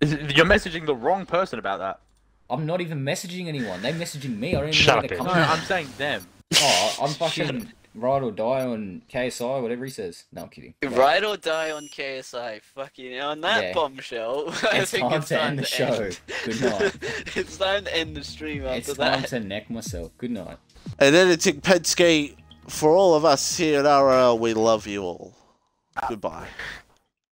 You're messaging the wrong person about that. I'm not even messaging anyone. They're messaging me. I don't even Shut know up, where dude. they're No, coming I'm saying them. Oh, I'm Shut fucking ride or die on KSI, whatever he says. No, I'm kidding. Ride or die on KSI. Fucking on that Yeah. bombshell. I It's think time it's to time end the to show. end. Good night. it's time to end the stream after It's that. time to neck myself. Good night. and then editing Penske, for all of us here at RRL, we love you all. Goodbye.